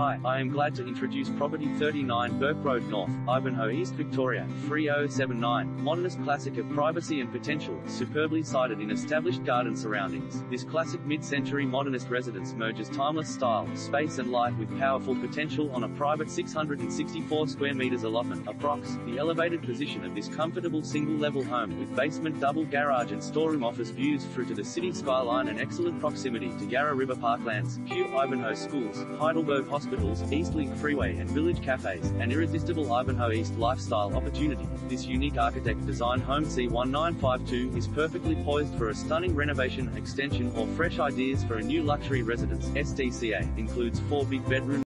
Hi, I am glad to introduce property 39 Burke Road North, Ivanhoe East Victoria, 3079, modernist classic of privacy and potential, superbly sited in established garden surroundings. This classic mid-century modernist residence merges timeless style, space and light with powerful potential on a private 664 square meters allotment, approx. The elevated position of this comfortable single-level home with basement double garage and storeroom offers views through to the city skyline and excellent proximity to Yarra River Parklands, Kew Ivanhoe Schools, Heidelberg Hospitals, Eastlink Freeway and Village Cafes, an irresistible Ivanhoe East lifestyle opportunity. This unique architect-designed home C1952 is perfectly poised for a stunning renovation, extension or fresh ideas for a new luxury residence. STCA includes four big bedrooms